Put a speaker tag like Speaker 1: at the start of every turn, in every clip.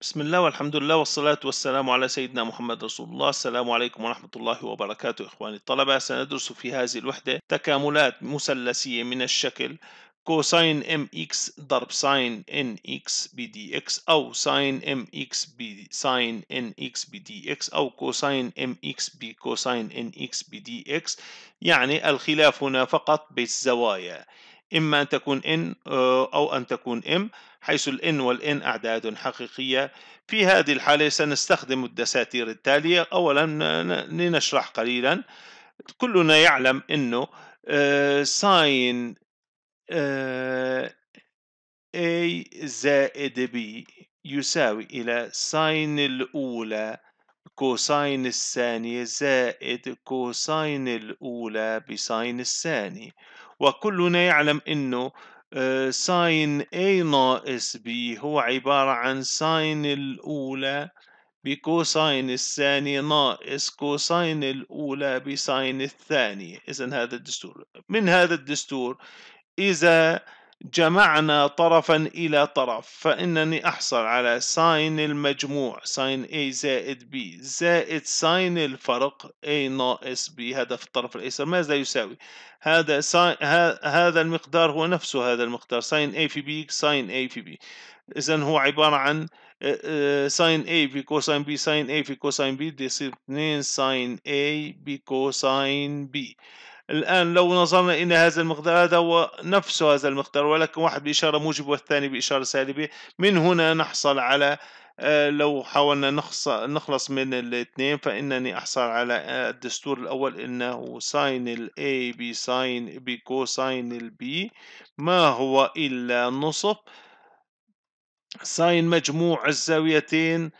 Speaker 1: بسم الله والحمد لله والصلاة والسلام على سيدنا محمد رسول الله. السلام عليكم ورحمة الله وبركاته إخواني الطلبة. سندرس في هذه الوحدة تكاملات مثلثية من الشكل cosine m x ضرب sine n x ب d x أو sine m x ب sine n x ب d x أو cosine m x ب cosine n x ب d x يعني الخلاف هنا فقط بالزوايا. إما أن تكون n أو أن تكون m حيث ال n وال n أعداد حقيقية. في هذه الحالة سنستخدم الدساتير التالية. أولا لنشرح قليلا. كلنا يعلم أنه sine A زائد B يساوي إلى sine الأولى. cosine الثانية زائد cosine الأولى ب sine الثاني. وكلنا يعلم إنه sine A ناقص B هو عبارة عن sine الأولى ب cosine الثانية ناقص cosine الأولى ب sine الثانية. إذا هذا الدستور. من هذا الدستور؟ إذا جمعنا طرفا إلى طرف فإنني أحصل على sine المجموع sine A زائد B زائد sine الفرق A ناقص B هذا في الطرف الأيسر. ماذا يساوي؟ هذا sine هذا المقدار هو نفسه هذا المقدار sine A في B sine A في B. إذا هو عبارة عن sine A في cosine B sine A في cosine B بده يصير 2 sine A ب cosine B. الآن لو نظرنا إلى هذا المقدار هذا هو نفسه هذا المقدار ولكن واحد بإشارة موجبة والثاني بإشارة سالبة من هنا نحصل على آه، لو حاولنا نخلص من الاثنين فإنني أحصل على آه، الدستور الأول إنه sine ال A ب sine ب cosine ال B. ما هو إلا نصف sine مجموع الزاويتين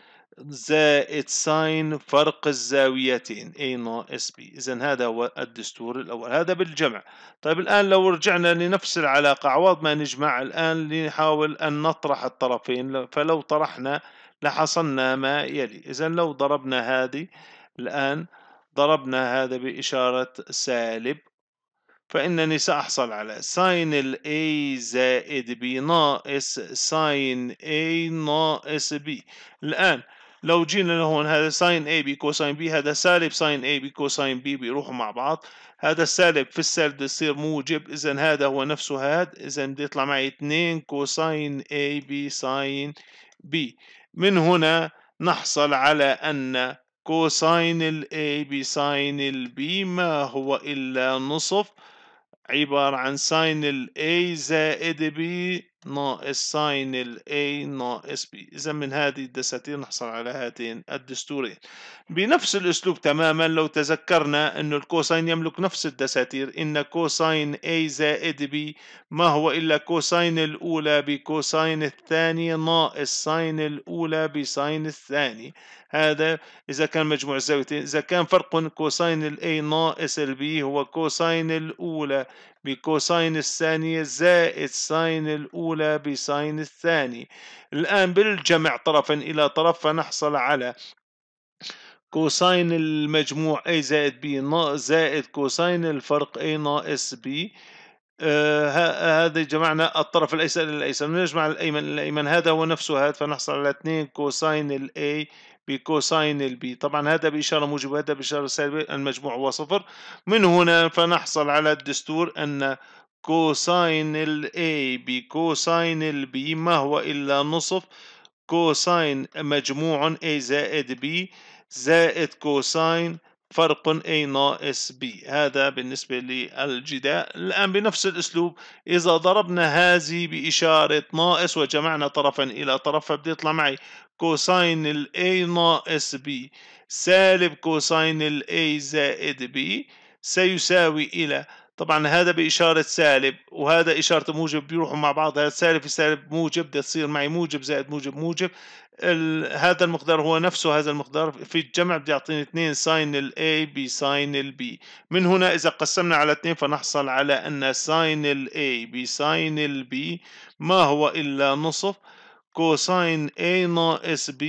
Speaker 1: زائد sine فرق الزاويتين A ناقص B. إذا هذا هو الدستور الأول. هذا بالجمع. طيب الآن لو رجعنا لنفس العلاقة عوض ما نجمع الآن لنحاول أن نطرح الطرفين. فلو طرحنا لحصلنا ما يلي. إذا لو ضربنا هذه الآن ضربنا هذا بإشارة سالب فإنني سأحصل على sine ال A زائد B ناقص sine A ناقص B. الآن لو جينا لهون هذا sine A ب cosine B هذا سالب sine A ب cosine B بيروحوا مع بعض. هذا السالب في السالب يصير موجب إذا هذا هو نفسه هذا إذا بده يطلع معي 2 cosine A ب sine B. من هنا نحصل على أن cosine ال A ب sine ال B ما هو إلا نصف عبارة عن sine ال A زائد B ناقص sine ال A ناقص B. إذا من هذه الدساتير نحصل على هاتين الدستورين. بنفس الأسلوب تماما لو تذكرنا أن ال cosine يملك نفس الدساتير إن cosine A زائد B ما هو إلا cosine الأولى ب cosine الثانية ناقص sine الأولى ب sine الثاني؟ هذا إذا كان مجموع الزاويتين إذا كان فرق cosine ال A ناقص ال B هو cosine الأولى ب cosine الثانية زائد sine الأولى ب sine الثاني. الآن بالجمع طرفا إلى طرف فنحصل على cosine المجموع A زائد B زائد cosine الفرق A ناقص B. آه هذا جمعنا الطرف الأيسر إلى الأيسر نجمع الأيمن إلى الأيمن هذا هو نفسه هذا فنحصل على 2 cosine ال A ب cosine ال B طبعا هذا بإشارة موجبة وهذا بإشارة سالبة المجموع هو صفر. من هنا فنحصل على الدستور أن cosine ال A ب cosine ال B ما هو إلا نصف cosine مجموع A زائد B زائد cosine فرق A ناقص B. هذا بالنسبة للجداء. الآن بنفس الأسلوب إذا ضربنا هذه بإشارة ناقص وجمعنا طرفا إلى طرف فبده يطلع معي cosine ال A ناقص B. سالب cosine ال A زائد B سيساوي إلى طبعا هذا بإشارة سالب وهذا إشارة موجب بيروحوا مع بعض هذا سالب في سالب موجب بدها تصير معي موجب زائد موجب موجب. هذا المقدار هو نفسه هذا المقدار في الجمع بده يعطيني 2 sine ال A ب sine ال B. من هنا إذا قسمنا على 2 فنحصل على أن sine ال A ب sine ال B ما هو إلا نصف cosine A ناقص B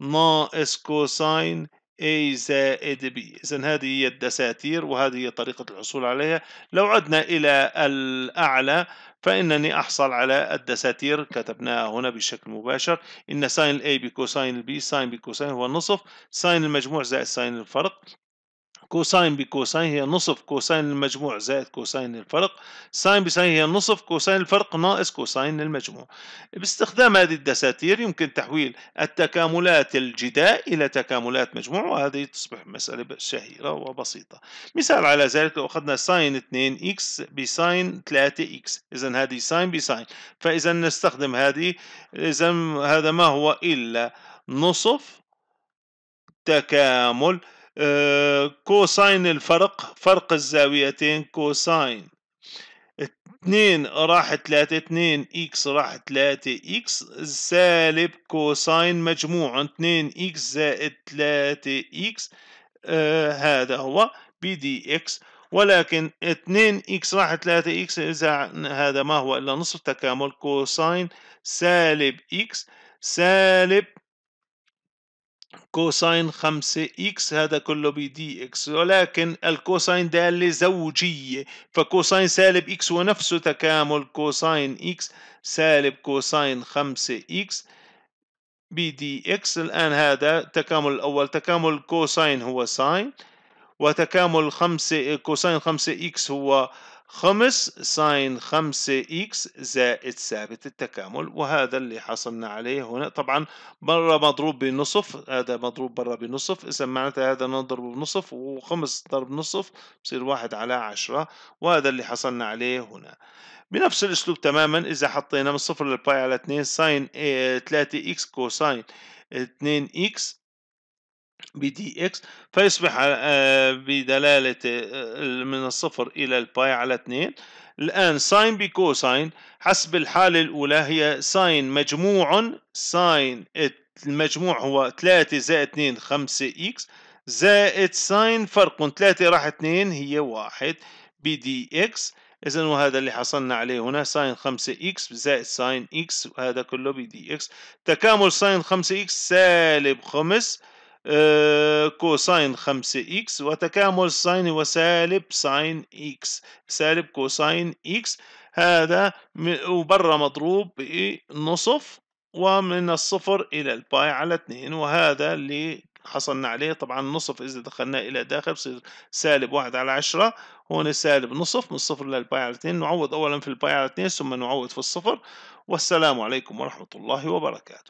Speaker 1: ناقص cosine A زائد B. إذا هذه هي الدساتير وهذه هي طريقة الحصول عليها. لو عدنا إلى الأعلى فإنني أحصل على الدساتير كتبناها هنا بشكل مباشر. إن sine ال A ب cosine ال B sine ب cosine هو النصف. sine المجموع زائد sine الفرق. cosine ب cosine هي نصف cosine المجموع زائد cosine الفرق sine ب sine هي نصف cosine الفرق ناقص cosine المجموع باستخدام هذه الدساتير يمكن تحويل التكاملات الجداء إلى تكاملات مجموع وهذه تصبح مسألة شهيرة وبسيطة. مثال على ذلك لو أخذنا sine 2 x ب sine 3 x إذا هذه sine ب sine فإذا نستخدم هذه إذا هذا ما هو إلا نصف تكامل cosine الفرق فرق الزاويتين cosine. اتنين راح تلاتة اتنين x راح تلاتة x سالب cosine مجموع اتنين x زائد تلاتة x آه هذا هو ب dx ولكن اتنين x راح تلاتة x إذا هذا ما هو إلا نصف تكامل cosine سالب x. سالب cosine خمسة x هذا كله ب dx. ولكن ال cosine دالة زوجية. ف cosine سالب x هو نفسه تكامل cosine x سالب cosine خمسة x ب dx. الآن هذا تكامل الأول. تكامل cosine هو sine وتكامل خمسة cosine خمسة x هو خمس sine خمسة x زائد ثابت التكامل وهذا اللي حصلنا عليه هنا. طبعا برا مضروب بنصف هذا مضروب برا بنصف. إذا معناتها هذا نضرب بنصف وخمس ضرب نصف بصير واحد على عشرة وهذا اللي حصلنا عليه هنا. بنفس الأسلوب تماما إذا حطينا من صفر لل pi على 2 sine 3 x cosine 2 x ب dx فيصبح آه، بدلالة آه، من الصفر إلى ال pi على 2 الآن sine ب cosine حسب الحالة الأولى هي sine مجموع sine المجموع هو 3 زائد 2 5 x زائد sine فرق 3 راح 2 هي 1 ب dx إذا وهذا اللي حصلنا عليه هنا sine 5 x زائد sine x وهذا كله ب dx تكامل sine 5 x سالب 5 آه، cosine خمسة x وتكامل sine وسالب sine x. سالب cosine x هذا وبرا مضروب بنصف ومن الصفر إلى ال pi على اثنين وهذا اللي حصلنا عليه. طبعا نصف إذا دخلنا إلى داخل بصير سالب واحد على عشرة هون سالب نصف من الصفر لل pi على اثنين. نعوض أولا في ال pi على اثنين ثم نعوض في الصفر. والسلام عليكم ورحمة الله وبركاته.